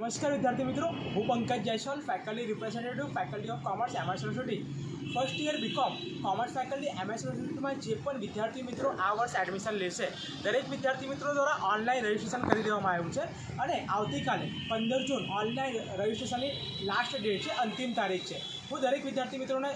નમસ્કાર વિદ્યાર્થી મિત્રો, હું Pankaj Jaiswal faculty representative faculty of commerce MS university first year BCom commerce faculty MS યુનિવર્સિટીમાં જે પણ વિદ્યાર્થી મિત્રો આ વર્ષ એડમિશન લેશે, દરેક વિદ્યાર્થી મિત્રો દ્વારા ઓનલાઈન રજિસ્ટ્રેશન કરી દેવામાં આવ્યું છે અને આવતીકાલે પંદર જૂન ઓનલાઈન રજિસ્ટ્રેશનની લાસ્ટ ડેટ છે, અંતિમ તારીખ છે. હું દરેક વિદ્યાર્થી મિત્રોને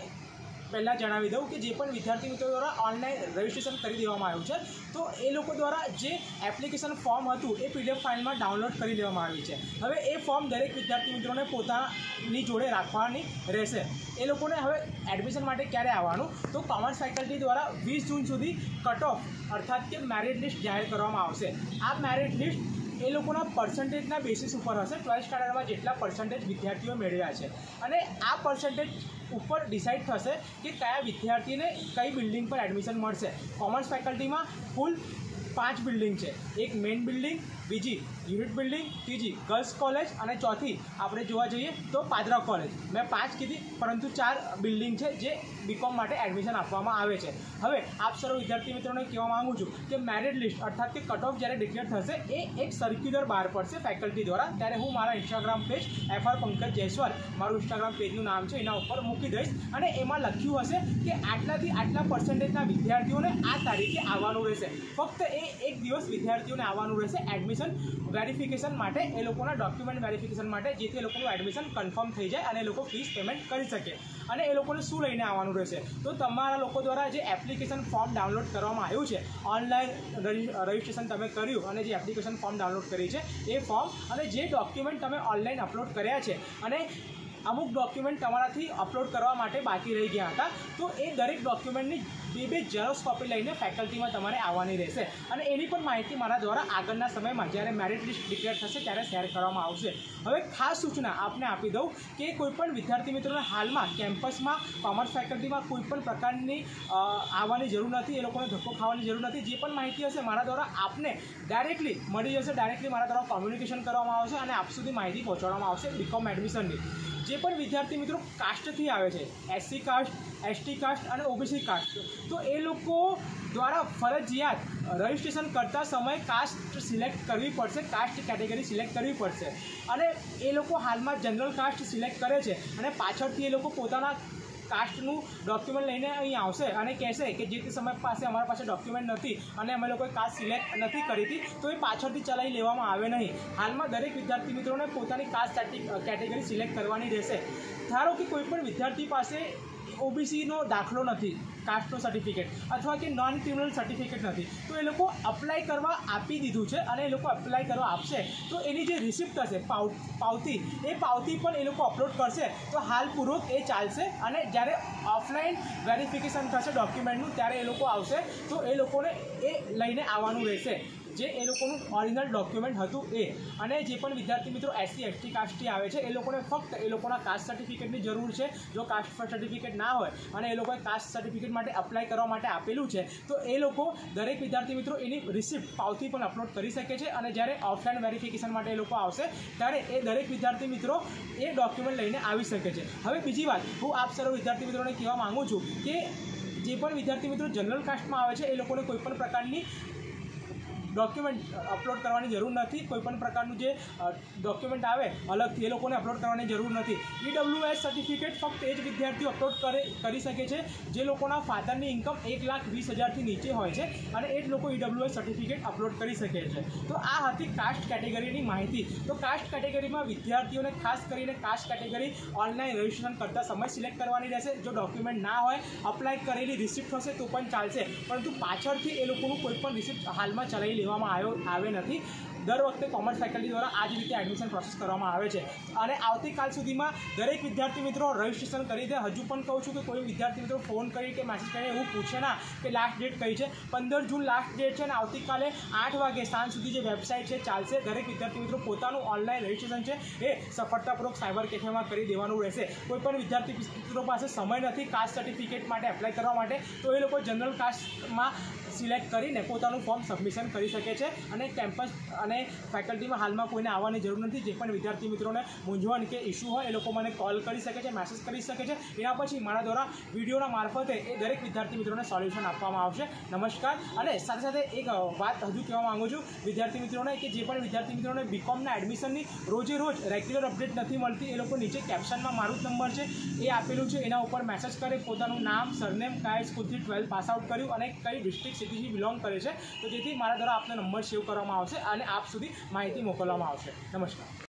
પહેલાં જણાવી દઉં કે જે પણ વિદ્યાર્થી મિત્રો દ્વારા ઓનલાઈન રજિસ્ટ્રેશન કરી દેવામાં આવ્યું છે, તો એ લોકો દ્વારા જે એપ્લિકેશન ફોર્મ હતું, એ પીડીએફ ફાઇલમાં ડાઉનલોડ કરી દેવામાં આવ્યું છે. હવે એ ફોર્મ દરેક વિદ્યાર્થી મિત્રોને પોતાની જોડે રાખવાની રહેશે. એ લોકોને હવે એડમિશન માટે ક્યારે આવવાનું? તો કોમર્સ ફેકલ્ટી દ્વારા વીસ જૂન સુધી કટ ઓફ અર્થાત કે મેરિટ લિસ્ટ જાહેર કરવામાં આવશે. આ મેરિટ લિસ્ટ એ લોકોના પર્સન્ટેજના બેસિસ ઉપર હશે. ટ્વેલ્થ સ્ટાન્ડર્ડમાં જેટલા પર્સન્ટેજ વિદ્યાર્થીઓ મેળવ્યા છે. અને આ પર્સન્ટેજ ઉપર ડિસાઇડ થશે કે કયા વિદ્યાર્થીને કઈ બિલ્ડિંગ પર એડમિશન મળશે. કોમર્સ ફેકલ્ટીમાં કુલ પાંચ બિલ્ડિંગ છે. એક મેઇન બિલ્ડિંગ બીજી યુનિટ બિલ્ડિંગ ત્રીજી ગર્લ્સ કોલેજ અને ચોથી, આપણે જોવા જઈએ તો પાદરા કોલેજ મેં પાંચ કીધી, પરંતુ ચાર બિલ્ડિંગ છે જે બીકોમ માટે એડમિશન આપવામાં આવે છે. હવે, આપ સર્વ વિદ્યાર્થી મિત્રોને કહેવા માગું છું કે મેરિટ લિસ્ટ અર્થાત કે કટ ઓફ જ્યારે ડિક્લેર થશે, એ એક સર્ક્યુલર બહાર પડશે ફેકલ્ટી દ્વારા. ત્યારે હું મારા Instagram page FR Pankaj Jaiswal, મારું ઇન્સ્ટાગ્રામ પેજનું નામ છે, એના ઉપર મૂકી દઈશ. અને એમાં લખ્યું હશે કે આટલાથી આટલા પર્સન્ટેજના વિદ્યાર્થીઓને આ તારીખે આવવાનું રહેશે. ફક્ત એ એક દિવસ વિદ્યાર્થીઓને આવવાનું રહેશે એડમિશન વેરિફિકેશન માટે એ લોકોના ડોક્યુમેન્ટ વેરિફિકેશન માટે જેથી એ લોકોનું એડમિશન કન્ફર્મ થઈ જાય અને એ લોકો ફીસ પેમેન્ટ કરી શકે. અને એ લોકોને શું લઈને આવવાનું રહેશે? તો તમારા લોકો દ્વારા જે એપ્લિકેશન ફોર્મ ડાઉનલોડ કરવામાં આવ્યું છે ઓનલાઈન રજિસ્ટ્રેશન તમે કર્યું અને જે એપ્લિકેશન ફોર્મ ડાઉનલોડ કરી છે, એ ફોર્મ અને જે ડોક્યુમેન્ટ તમે ઓનલાઈન અપલોડ કર્યા છે અને અમુક ડોક્યુમેન્ટ તમારાથી અપલોડ કરવા માટે બાકી રહી ગયા હતા. તો એ દરેક ડોક્યુમેન્ટની બે બે ઝેરોક્સ કોપી લઈને ફેકલ્ટીમાં તમારે આવવાની રહેશે. અને એની પણ માહિતી મારા દ્વારા આગળના સમયમાં જ્યારે મેરિટ લિસ્ટ ડિક્લેર થશે ત્યારે શેર કરવામાં આવશે. હવે ખાસ સૂચના આપને આપી દઉં કે કોઈપણ વિદ્યાર્થી મિત્રોને હાલમાં કેમ્પસમાં કોમર્સ ફેકલ્ટીમાં કોઈપણ પ્રકારની આવવાની જરૂર નથી, એ લોકોને ધક્કો ખાવાની જરૂર નથી. જે પણ માહિતી હશે મારા દ્વારા આપને ડાયરેક્ટલી મળી જશે. ડાયરેક્ટલી મારા દ્વારા કોમ્યુનિકેશન કરવામાં આવશે અને આપ સુધી માહિતી પહોંચાડવામાં આવશે બીકોમ એડમિશનની જે પણ વિદ્યાર્થી મિત્રો કાસ્ટથી આવે છે એસસી કાસ્ટ એસટી કાસ્ટ અને ઓબીસી કાસ્ટ તો એ લોકો દ્વારા ફરજિયાત રજિસ્ટ્રેશન કરતા સમયે કાસ્ટ સિલેક્ટ કરવી પડશે કાસ્ટ કેટેગરી સિલેક્ટ કરવી પડશે. અને એ લોકો હાલમાં જનરલ કાસ્ટ સિલેક્ટ કરે છે અને પાછળથી એ લોકો પોતાના કાસ્ટનું ડોક્યુમેન્ટ લઈને અહીં આવશે અને કહેશે કે જે તે સમય પાસે અમારા પાસે ડોક્યુમેન્ટ નથી અને અમે લોકોએ કાસ્ટ સિલેક્ટ નથી કરી હતી, તો એ પાછળથી ચલાવી લેવામાં આવે નહીં. હાલમાં દરેક વિદ્યાર્થી મિત્રોને પોતાની કાસ્ટ કેટેગરી સિલેક્ટ કરવાની રહેશે. ધારો કે કોઈ પણ વિદ્યાર્થી પાસે ઓબીસીનો દાખલો નથી, કાસ્ટનો સર્ટિફિકેટ અથવા કે નોન ક્રિમિનલ સર્ટિફિકેટ નથી, તો એ લોકો અપ્લાય કરવા આપી દીધું છે અને એ લોકો અપ્લાય કરવા આપશે. તો એની જે રિસિપ્ટ હશે, પાવ, પાવતી, એ પાવતી પણ એ લોકો અપલોડ કરશે. તો હાલ પૂર્વક એ ચાલશે અને જ્યારે ઓફલાઈન વેરિફિકેશન થશે ડોક્યુમેન્ટનું ત્યારે એ લોકો આવશે. તો એ લોકોને એ લઈને આવવાનું રહેશે. જે એ લોકોનું ઓરિજિનલ ડોક્યુમેન્ટ હતું એ. અને જે પણ વિદ્યાર્થી મિત્રો એસસી એસટી કાસ્ટથી આવે છે, એ લોકોને ફક્ત એ લોકોના કાસ્ટ સર્ટિફિકેટની જરૂર છે. જો કાસ્ટ સર્ટિફિકેટ ના હોય અને એ લોકોએ કાસ્ટ સર્ટિફિકેટ માટે અપ્લાય કરવા માટે આપેલું છે, તો એ લોકો દરેક વિદ્યાર્થી મિત્રો એની રિસિપ્ટ પાવથી પણ અપલોડ કરી શકે છે. અને જ્યારે ઓફલાઈન વેરિફિકેશન માટે એ લોકો આવશે, ત્યારે એ દરેક વિદ્યાર્થી મિત્રો એ ડોક્યુમેન્ટ લઈને આવી શકે છે. હવે બીજી વાત, હું આપ સર્વ વિદ્યાર્થી મિત્રોને કહેવા માગું છું કે જે પણ વિદ્યાર્થી મિત્રો જનરલ કાસ્ટમાં આવે છે, એ લોકોને કોઈપણ પ્રકારની ડોક્યુમેન્ટ અપલોડ કરવાની જરૂર નથી. કોઈપણ પ્રકારનું જે ડોક્યુમેન્ટ આવે, અલગથી એ લોકોને અપલોડ કરવાની જરૂર નથી. ઈડબ્લ્યુએસ સર્ટિફિકેટ ફક્ત એ જ વિદ્યાર્થીઓ અપલોડ કરે, કરી શકે છે, જે લોકોના ફાધરની ઇન્કમ એક લાખ વીસ હજારથી નીચે હોય છે અને એ જ લોકો ઈડબ્લ્યુએસ સર્ટિફિકેટ અપલોડ કરી શકે છે. તો આ હતી કાસ્ટ કેટેગરીની માહિતી. તો કાસ્ટ કેટેગરીમાં વિદ્યાર્થીઓને ખાસ કરીને કાસ્ટ કેટેગરી ઓનલાઈન રજિસ્ટ્રેશન કરતા સમય સિલેક્ટ કરવાની રહેશે. જો ડોક્યુમેન્ટ ના હોય અપ્લાય કરેલી રિસિપ્ટ હશે તો પણ ચાલશે. પરંતુ પાછળથી એ લોકોનું કોઈ પણ રિસિપ્ટ હાલમાં ચલાવી લેવામાં આવ્યો આવે નથી. દર વખતે કોમર્સ ફેકલ્ટી દ્વારા આ જ રીતે એડમિશન પ્રોસેસ કરવામાં આવે છે. અને આવતીકાલ સુધીમાં દરેક વિદ્યાર્થી મિત્રો રજિસ્ટ્રેશન કરી દે. હજુ પણ કહું છું કે કોઈ વિદ્યાર્થી મિત્રો ફોન કરી કે મેસેજ કરીને એવું પૂછે ના કે લાસ્ટ ડેટ કઈ છે. પંદર જૂન લાસ્ટ ડેટ છે અને આવતીકાલે આઠ વાગે સાંજ સુધી જે વેબસાઇટ છે ચાલશે, દરેક વિદ્યાર્થી મિત્રો પોતાનું ઓનલાઈન રજિસ્ટ્રેશન છે એ સફળતાપૂર્વક સાયબર કેફેમાં કરી દેવાનું રહેશે. કોઈ પણ વિદ્યાર્થી મિત્રો પાસે સમય નથી કાસ્ટ સર્ટિફિકેટ માટે એપ્લાય કરવા માટે, તો એ લોકો જનરલ કાસ્ટમાં સિલેક્ટ કરીને પોતાનું ફોર્મ સબમિશન કરી શકે છે અને કેમ્પસ અને અને ફેકલ્ટીમાં હાલમાં કોઈને આવવાની જરૂર નથી. જે પણ વિદ્યાર્થી મિત્રોને મૂંઝવણ કે ઇસ્યુ હોય, એ લોકો મને કોલ કરી શકે છે મેસેજ કરી શકે છે. એના પછી મારા દ્વારા વિડીયોના મારફતે એ દરેક વિદ્યાર્થી મિત્રોને સોલ્યુશન આપવામાં આવશે. નમસ્કાર. અને સાથે સાથે એક વાત હજુ કહેવા માગું છું. વિદ્યાર્થી મિત્રોને કે જે પણ વિદ્યાર્થી મિત્રોને બીકોમના એડમિશનની રોજે રોજ રેગ્યુલર અપડેટ નથી મળતી, એ લોકો નીચે કેપ્શનમાં મારું જ નંબર છે. એ આપેલું છે. એના ઉપર મેસેજ કરે, પોતાનું નામ સરનેમ કયા સ્કૂલથી ટ્વેલ્થ પાસ આઉટ કર્યું અને કઈ ડિસ્ટ્રિક્ટ સિટીથી બિલોંગ કરે છે. તો જેથી મારા દ્વારા આપનો નંબર સેવ કરવામાં આવશે અને આપ સુધી માહિતી મોકલવામાં આવશે. નમસ્કાર.